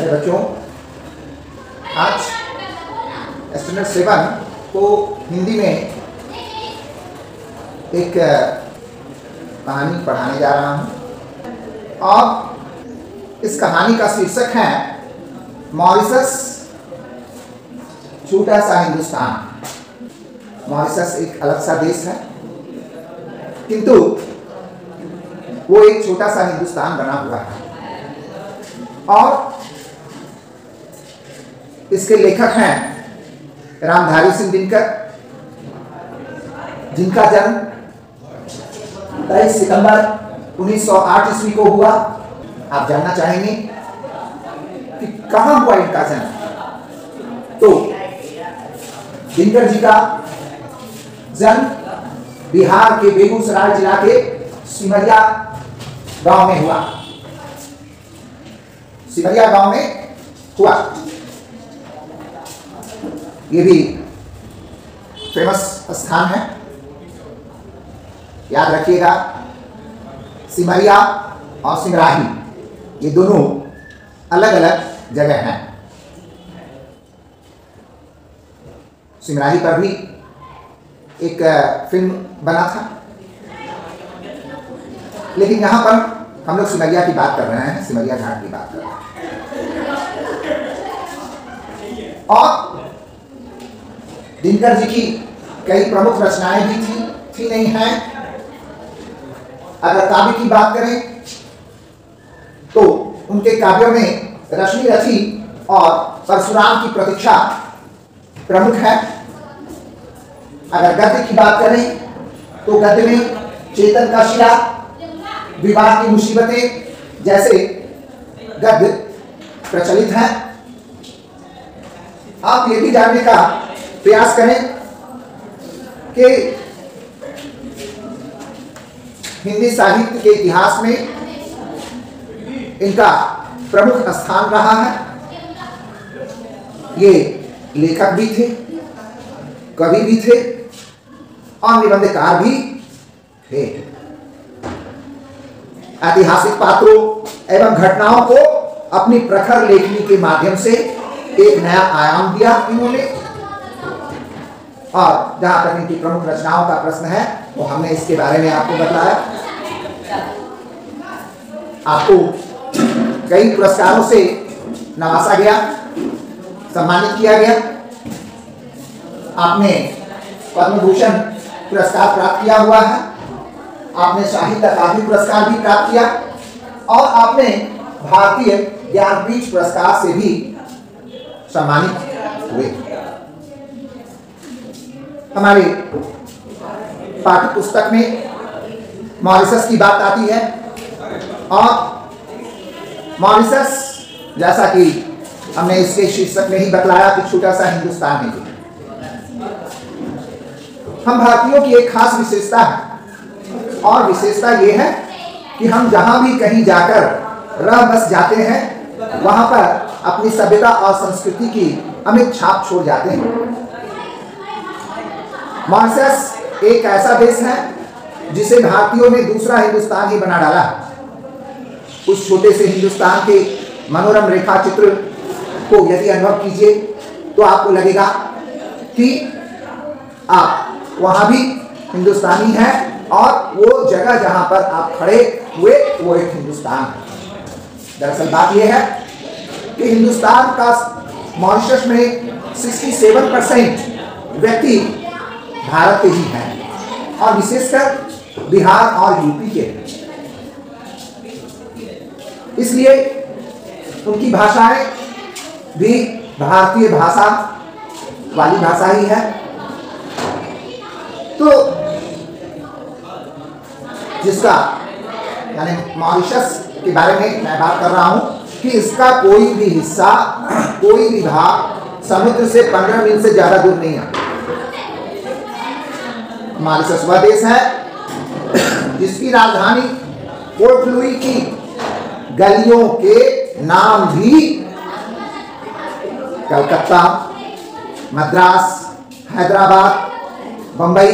मेरे बच्चों, आज स्टैंडर्ड सेवन को हिंदी में एक कहानी पढ़ाने जा रहा हूँ। और इस कहानी का शीर्षक है मॉरिसस छोटा सा हिंदुस्तान। मॉरिसस एक अलग सा देश है, किंतु वो एक छोटा सा हिंदुस्तान बना हुआ है। और इसके लेखक हैं रामधारी सिंह दिनकर, जिनका जन्म तेईस सितंबर 1908 ईस्वी को हुआ। आप जानना चाहेंगे कि कहाँ हुआ इनका जन्म? तो दिनकर जी का जन्म बिहार के बेगूसराय जिला के सिमरिया गाँव में हुआ। सिमरिया गाँव में हुआ। ये भी फ़ेमस स्थान है। याद रखिएगा, सिमरिया और सिमराही, ये दोनों अलग अलग जगह हैं। सिमराही पर भी एक फ़िल्म बना था। लेकिन यहाँ पर हम लोग सिमरिया की बात कर रहे हैं, सिमरिया घाट की बात कर रहे हैं। और दिनकर जी की कई प्रमुख रचनाएँ भी थी थी नहीं है। अगर काव्य की बात करें तो उनके काव्यों में रश्मि रथी और परशुराम की प्रतीक्षा प्रमुख है। अगर गद्य की बात करें तो गद्य में चेतन का शिला, विवाह की मुसीबतें जैसे गद्य प्रचलित हैं। आप ये भी जानने का प्रयास करें कि हिंदी साहित्य के इतिहास में इनका प्रमुख स्थान रहा है। ये लेखक भी थे, कवि भी थे, और निबंधकार भी थे। ऐतिहासिक पात्रों एवं घटनाओं को अपनी प्रखर लेखनी के माध्यम से एक नया आयाम दिया इन्होंने। और जहाँ तक इनकी प्रमुख रचनाओं का प्रश्न है, वो हमने इसके बारे में आपको बताया। आपको कई पुरस्कारों से नवासा गया, सम्मानित किया गया। आपने पद्म भूषण पुरस्कार प्राप्त किया हुआ है। आपने साहित्य अकादमी पुरस्कार भी प्राप्त किया। और आपने भारतीय ज्ञानपीठ पुरस्कार से भी सम्मानित हुए। हमारे पाठ्य पुस्तक में मॉरिसस की बात आती है। और मॉरिसस जैसा कि हमने इसके शीर्षक में ही बतलाया कि छोटा सा हिंदुस्तान है। हम भारतीयों की एक खास विशेषता है। और विशेषता यह है कि हम जहाँ भी कहीं जाकर रह बस जाते हैं, वहाँ पर अपनी सभ्यता और संस्कृति की अमित छाप छोड़ जाते हैं। मॉरिसस एक ऐसा देश है जिसे भारतीयों ने दूसरा हिंदुस्तान ही बना डाला। उस छोटे से हिंदुस्तान के मनोरम रेखा चित्र को यदि अनुभव कीजिए तो आपको लगेगा कि आप वहाँ भी हिंदुस्तानी है और वो जगह जहाँ पर आप खड़े हुए, वो एक हिंदुस्तान है। दरअसल बात यह है कि हिंदुस्तान का मॉरिशस में 67 परसेंट व्यक्ति भारत के ही हैं। और विशेषकर बिहार और यूपी के इसलिए उनकी भाषाएँ भी भारतीय भाषा वाली भाषा ही है। तो जिसका यानी मॉरिशस के बारे में मैं बात कर रहा हूँ कि इसका कोई भी हिस्सा, कोई भी भाग समुद्र से पंद्रह मील से ज़्यादा दूर नहीं है मॉरिशस वह देश है। जिसकी राजधानी पोर्ट लुई की गलियों के नाम भी कलकत्ता, मद्रास, हैदराबाद, बंबई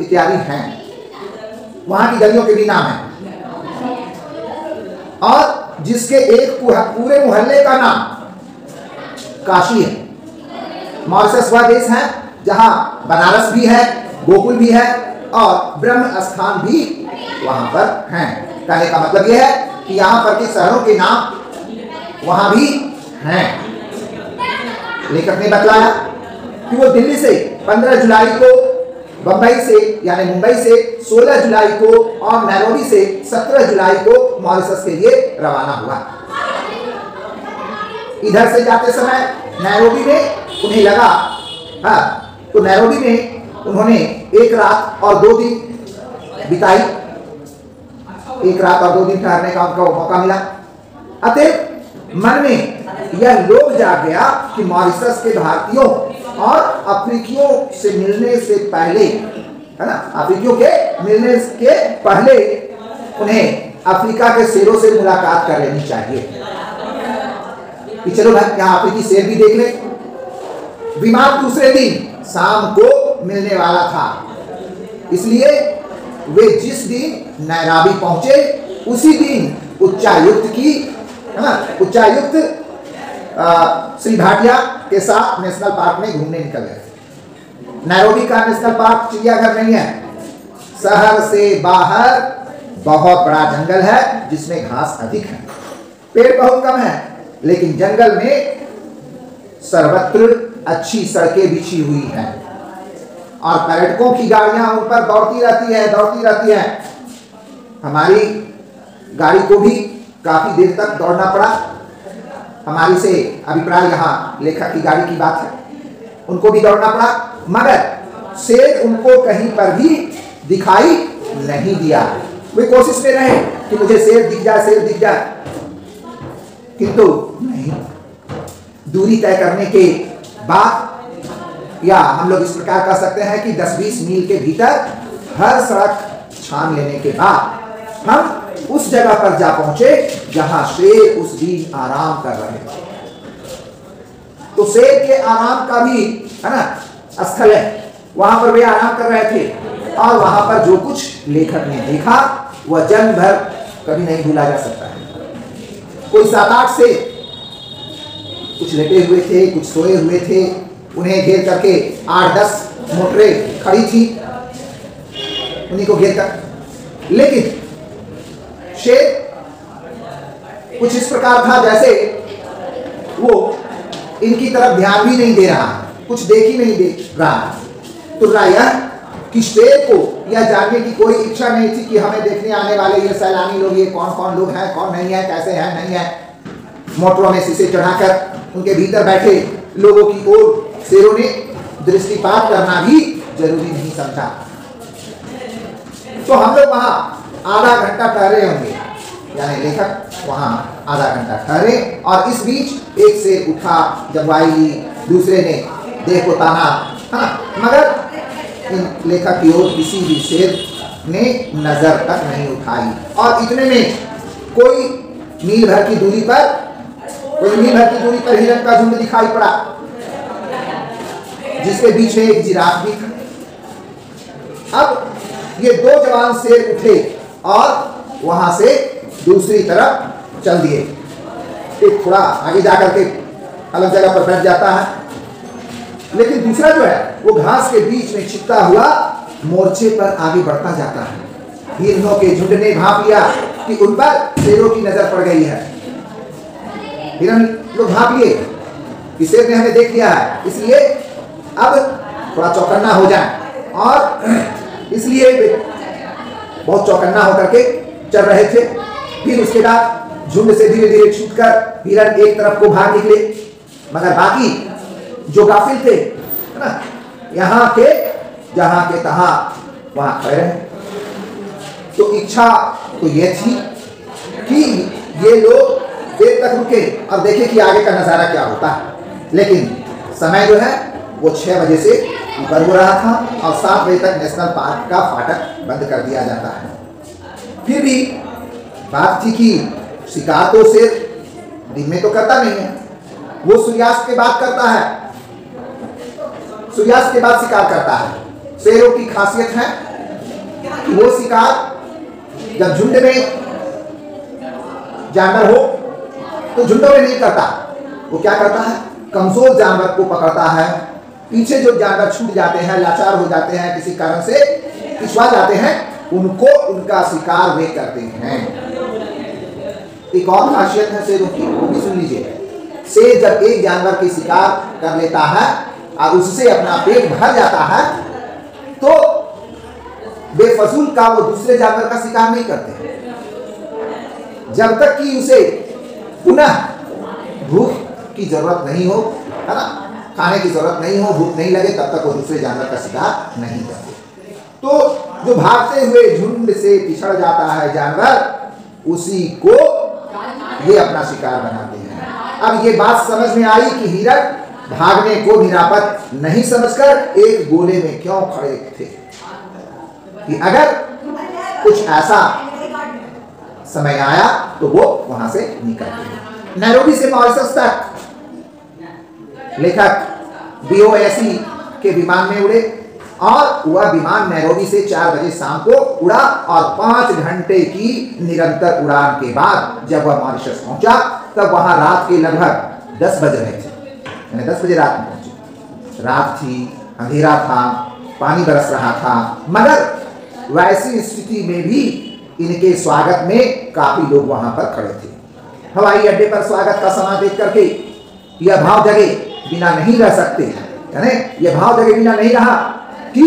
इत्यादि हैं। वहाँ की गलियों के भी नाम हैं। और जिसके एक पूरे मोहल्ले का नाम काशी है। मॉरिशस वह देश है, जहाँ बनारस भी है गोकुल भी है और ब्रह्म स्थान भी वहाँ पर हैं। कहने का मतलब यह है कि यहाँ पर के शहरों के नाम वहाँ भी हैं। लेखक ने बतलाया कि वो दिल्ली से 15 जुलाई को, बंबई से, यानी मुंबई से 16 जुलाई को और नैरोबी से 17 जुलाई को मॉरिशस के लिए रवाना हुआ। इधर से जाते समय नैरोबी में उन्हें लगा हाँ तो नैरोबी में उन्होंने एक रात और दो दिन बिताई। एक रात और दो दिन ठहरने का उनका मौका मिला। अतः मन में यह लोग जा गया कि मॉरिशस के भारतीयों और अफ्रीकियों से मिलने से पहले, है ना, अफ्रीकियों के मिलने के पहले उन्हें अफ्रीका के शेरों से मुलाकात कर लेनी चाहिए। कि चलो भाई यहाँ अफ्रीकी शेर भी देख ले। विमान दूसरे दिन शाम को मिलने वाला था। इसलिए वे जिस दिन नैराबी पहुँचे, उसी दिन उच्चायुक्त की उच्चायुक्त श्री भाटिया के साथ नेशनल पार्क में घूमने निकल गए। नैरोबी का नेशनल पार्क चिड़ियाघर नहीं है। शहर से बाहर बहुत बड़ा जंगल है, जिसमें घास अधिक है। पेड़ बहुत कम है, लेकिन जंगल में सर्वत्र अच्छी सड़कें बिछी हुई हैं। और पर्यटकों की गाड़ियाँ उन पर दौड़ती रहती है, दौड़ती रहती है। हमारी गाड़ी को भी काफ़ी देर तक दौड़ना पड़ा। हमारी से अभिप्राय यहाँ लेखक की गाड़ी की बात है। उनको भी दौड़ना पड़ा, मगर शेर उनको कहीं पर भी दिखाई नहीं दिया। वे कोशिश में रहे कि मुझे शेर दिख जाए शेर दिख जाए। किंतु नहीं। दूरी तय करने के बाद या हम लोग इस प्रकार कह सकते हैं कि 10-20 मील के भीतर हर सड़क छान लेने के बाद हम उस जगह पर जा पहुँचे जहाँ शेर उस दिन आराम कर रहे थे। तो शेर के आराम का भी, है ना, स्थल है। वहाँ पर वे आराम कर रहे थे और वहाँ पर जो कुछ लेखक ने देखा, वह जन्म भर कभी नहीं भूला जा सकता है। कोई सात आठ से कुछ लेटे हुए थे, कुछ सोए हुए थे उन्हें घेर करके आठ दस मोटरें खड़ी थी। उन्हीं को घेर कर। लेकिन शेर कुछ इस प्रकार था जैसे वो इनकी तरफ़ ध्यान भी नहीं दे रहा, कुछ देख ही नहीं दे रहा। तो राया कि शेर को यह जानने की कोई इच्छा नहीं थी कि हमें देखने आने वाले ये सैलानी लोग, ये कौन कौन लोग हैं, कौन नहीं है, कैसे हैं, नहीं है। मोटरों में शीशे चढ़ाकर उनके भीतर बैठे लोगों की ओर शेरों ने दृष्टिपात करना भी ज़रूरी नहीं समझा। तो हम लोग वहाँ आधा घंटा ठहरे होंगे। यानी लेखक वहाँ आधा घंटा ठहरे और इस बीच एक से उठा जगवाई ली दूसरे ने देह को ताना हाँ मगर इन लेखक की ओर किसी भी शेर ने नज़र तक नहीं उठाई। और इतने में कोई मील भर की दूरी पर, कोई मील भर की दूरी पर हिरन का झुंड दिखाई पड़ा। जिसके बीच में एक जिराफ भी था। अब ये दो जवान शेर उठे और वहाँ से दूसरी तरफ़ चल दिए। एक थोड़ा आगे जाकर के अलग जगह पर बैठ जाता है। लेकिन दूसरा जो है, वो घास के बीच में छिपता हुआ मोर्चे पर आगे बढ़ता जाता है। हिरणों के झुंड ने भाप लिया कि उन पर शेरों की नज़र पड़ गई है। हिरण लोग भाप लिए। कि शेर ने हमें देख लिया है। इसलिए अब थोड़ा चौकन्ना हो जाए। और इसलिए बहुत चौकन्ना होकर के चल रहे थे। फिर उसके बाद झुंड से धीरे धीरे छूट कर हिरण एक तरफ़ को भाग निकले। मगर बाकी जो गाफिल थे ना, यहाँ के, जहाँ के तहा वहाँ खड़े रहे। तो इच्छा तो ये थी कि ये लोग देर तक रुके और देखे कि आगे का नज़ारा क्या होता है। लेकिन समय जो है वो छः बजे से ऊपर हो रहा था और सात बजे तक नेशनल पार्क का फाटक बंद कर दिया जाता है। फिर भी बात थी कि शिकार तो से दिन में तो करता नहीं है। वो सूर्यास्त के बाद करता है। सूर्यास्त के बाद शिकार करता है। शेरों की खासियत है कि वो शिकार जब झुंड में जानवर हो तो झुंडों में नहीं करता। वो क्या करता है? कमज़ोर जानवर को पकड़ता है। पीछे जो जानवर छूट जाते हैं, लाचार हो जाते हैं, किसी कारण से पिछवा जाते हैं, उनको उनका शिकार वे करते हैं। एक और खासियत है, शेरों की वो भी सुन लीजिए। शेर जब एक जानवर की शिकार कर लेता है और उससे अपना पेट भर जाता है तो बेफजूल का वो दूसरे जानवर का शिकार नहीं करते। जब तक कि उसे पुनः भूख की ज़रूरत नहीं हो, है ना? खाने की ज़रूरत नहीं हो, भूख नहीं लगे, तब तक वो दूसरे जानवर का शिकार नहीं करते। तो जो भागते हुए झुंड से पिछड़ जाता है जानवर, उसी को ये अपना शिकार बनाते हैं। अब ये बात समझ में आई कि हिरक भागने को निरापद नहीं समझकर एक गोले में क्यों खड़े थे? कि अगर कुछ ऐसा समय आया तो वो वहाँ से निकलते नैरोबी से मॉरिसस तक लेखक बीओएसई के विमान में उड़े और वह विमान नैरोबी से चार बजे शाम को उड़ा और पाँच घंटे की निरंतर उड़ान के बाद जब वह मॉरिशस पहुँचा, तब वहाँ रात के लगभग दस बज रहे थे। यानी दस बजे रात में पहुँचे। रात थी, अंधेरा था, पानी बरस रहा था, मगर वैसी स्थिति में भी इनके स्वागत में काफ़ी लोग वहाँ पर खड़े थे। हवाई अड्डे पर स्वागत का समय देख करके यह भाव जगे बिना नहीं रह सकते यानी यह भाव जगह बिना नहीं रहा कि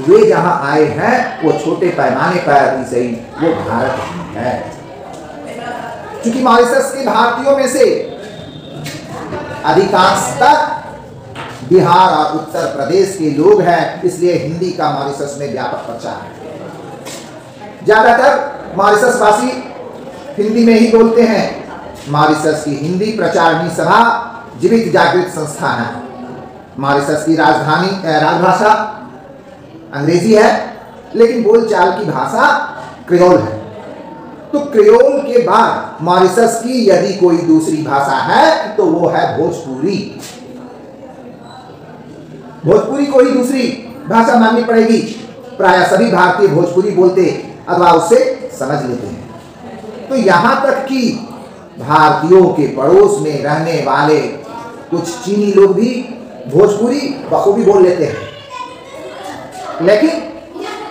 वे जहाँ आए हैं, वो छोटे पैमाने पर ही सही, वो भारत है। क्योंकि मॉरिशस के भारतीयों में से अधिकांशता बिहार और उत्तर प्रदेश के लोग हैं, इसलिए हिंदी का मॉरिशस में व्यापक प्रचार है। ज़्यादातर मॉरिशस वासी हिंदी में ही बोलते हैं। मॉरिशस की हिंदी प्रचारणी सभा जीवित जागृत संस्थान है। मॉरिशस की राजधानी राजभाषा अंग्रेज़ी है, लेकिन बोलचाल की भाषा क्रियोल है। तो क्रियोल के बाद मॉरिशस की यदि कोई दूसरी भाषा है तो वो है भोजपुरी। भोजपुरी को ही दूसरी भाषा माननी पड़ेगी। प्राय सभी भारतीय भोजपुरी बोलते अथवा उससे समझ लेते हैं। तो यहाँ तक कि भारतीयों के पड़ोस में रहने वाले कुछ चीनी लोग भी भोजपुरी बखूबी बोल लेते हैं। लेकिन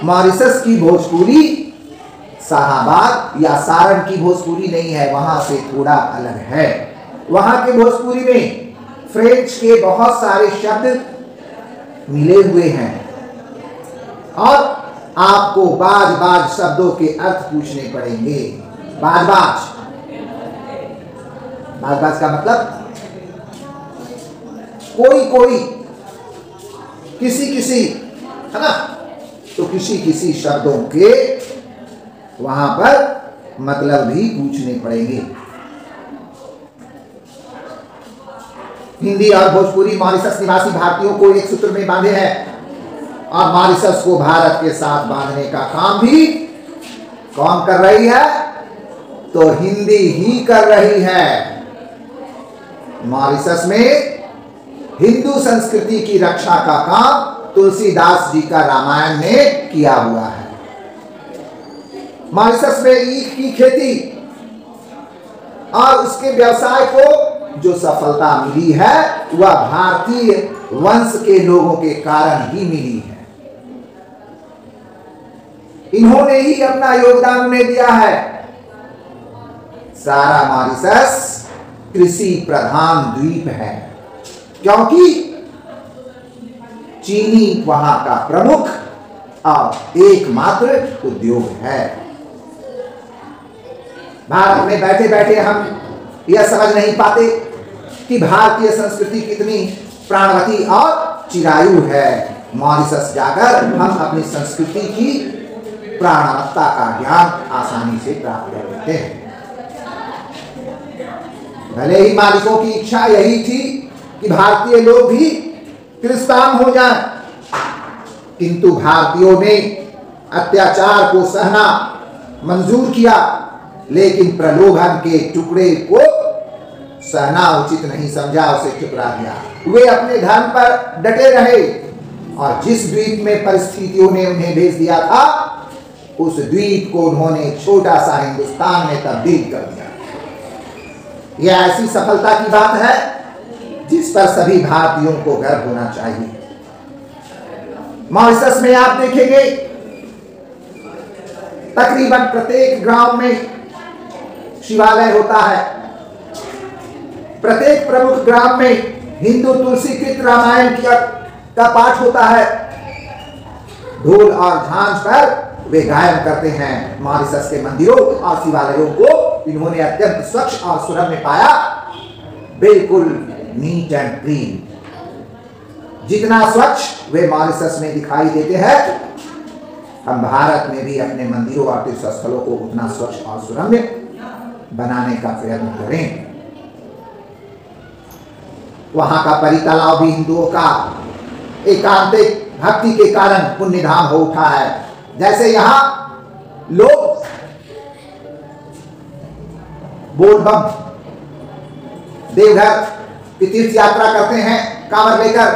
मॉरिसस की भोजपुरी, शाहबाद या सारण की भोजपुरी नहीं है, वहाँ से थोड़ा अलग है। वहाँ के भोजपुरी में फ्रेंच के बहुत सारे शब्द मिले हुए हैं। और आपको बाज बाज शब्दों के अर्थ पूछने पड़ेंगे। बाज बाज बाज बाज का मतलब कोई कोई, किसी किसी, है ना? तो किसी किसी शब्दों के वहाँ पर मतलब भी पूछने पड़ेंगे। हिंदी और भोजपुरी मॉरिशस निवासी भारतीयों को एक सूत्र में बांधे हैं। और मॉरिशस को भारत के साथ बांधने का काम भी कौन कर रही है? तो हिंदी ही कर रही है। मॉरिशस में हिंदू संस्कृति की रक्षा का काम तुलसीदास जी का रामायण ने किया हुआ है। मॉरिशस में ईख की खेती और उसके व्यवसाय को जो सफलता मिली है, वह भारतीय वंश के लोगों के कारण ही मिली है। इन्होंने ही अपना योगदान में दिया है। सारा मॉरिशस कृषि प्रधान द्वीप है। क्योंकि चीनी वहाँ का प्रमुख और एकमात्र उद्योग है। भारत में बैठे बैठे हम यह समझ नहीं पाते कि भारतीय संस्कृति कितनी प्राणवती और चिरायु है। मॉरिसस जाकर हम अपनी संस्कृति की प्राणवत्ता का ज्ञान आसानी से प्राप्त कर लेते हैं। भले ही मालिकों की इच्छा यही थी कि भारतीय लोग भी क्रिस्तान हो जाएँ। किंतु भारतीयों ने अत्याचार को सहना मंजूर किया, लेकिन प्रलोभन के टुकड़े को सहना उचित नहीं समझा, उसे ठुकरा दिया वे अपने धर्म पर डटे रहे और जिस द्वीप में परिस्थितियों ने उन्हें भेज दिया था, उस द्वीप को उन्होंने छोटा सा हिंदुस्तान में तब्दील कर दिया। यह ऐसी सफलता की बात है जिस पर सभी भारतीयों को गर्व होना चाहिए। मॉरिसस में आप देखेंगे, तकरीबन प्रत्येक गाँव में शिवालय होता है। प्रत्येक प्रमुख ग्राम में हिंदू तुलसी कृत रामायण का पाठ होता है। ढोल और झांझ पर वे गायन करते हैं। मॉरिसस के मंदिरों और शिवालयों को इन्होंने अत्यंत स्वच्छ और सुरम्य पाया। बिल्कुल नीट एंड क्लीन जितना स्वच्छ वे मॉरिसस में दिखाई देते हैं, हम भारत में भी अपने मंदिरों और तीर्थ स्थलों को उतना स्वच्छ और सुरम्य बनाने का प्रयत्न करें। वहाँ का परितालाव भी हिंदुओं का एकांतिक भक्ति के कारण पुण्य धाम हो उठा है। जैसे यहाँ लोग बोलबम, देवघर की तीर्थ यात्रा करते हैं, कांवर लेकर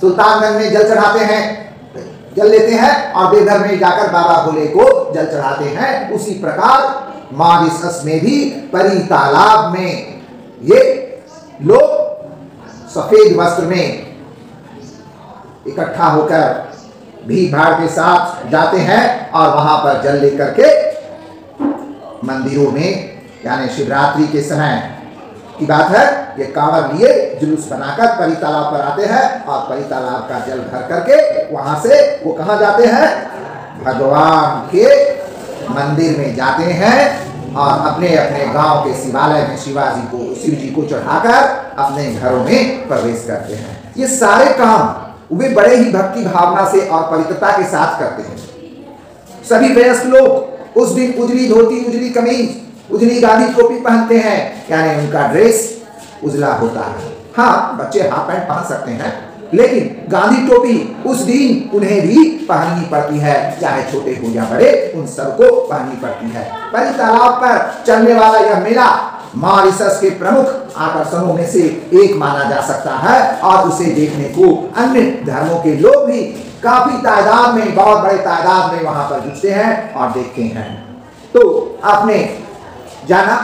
सुल्तानगंज में जल चढ़ाते हैं, जल लेते हैं और देवघर में जाकर बाबा भोले को जल चढ़ाते हैं। उसी प्रकार मॉरिसस में भी परी तालाब में ये लोग सफ़ेद वस्त्र में इकट्ठा होकर भीड़ भाड़ के साथ जाते हैं और वहाँ पर जल लेकर के मंदिरों में, यानी शिवरात्रि के समय की बात है, ये कांवर लिए जुलूस बनाकर परी तालाब पर आते हैं और परी तालाब का जल भर करके वहाँ से वो कहा जाते हैं? भगवान के मंदिर में जाते हैं और अपने अपने गाँव के शिवालय में शिवाजी को शिव जी को चढ़ाकर अपने घरों में प्रवेश करते हैं। ये सारे काम वे बड़े ही भक्ति भावना से और पवित्रता के साथ करते हैं। सभी वयस्क लोग, उस दिन उजली धोती, उजली कमीज उजली गाली टोपी पहनते हैं, यानी उनका ड्रेस उजला होता है। हाँ बच्चे हाफ़ पैंट पहन सकते हैं, लेकिन गांधी टोपी उस दिन उन्हें भी पहननी पड़ती है, चाहे छोटे हो या बड़े, उन सबको पहननी पड़ती है। परी तालाब पर चलने वाला यह मेला मॉरिसस के प्रमुख आकर्षणों में से एक माना जा सकता है, और उसे देखने को अन्य धर्मों के लोग भी काफ़ी तादाद में, बहुत बड़े तादाद में वहाँ पर जुटते हैं और देखते हैं। तो आपने जाना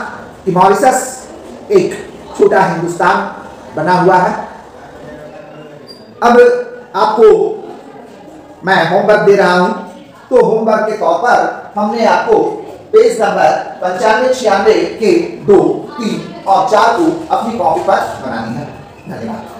कि मॉरिसस एक छोटा हिंदुस्तान बना हुआ है। अब आपको मैं होमवर्क दे रहा हूँ। तो होमवर्क के तौर पर हमने आपको पेज नंबर पंचानवे छियानवे के दो, तीन और चार को अपनी कॉपी पर बनानी है। धन्यवाद।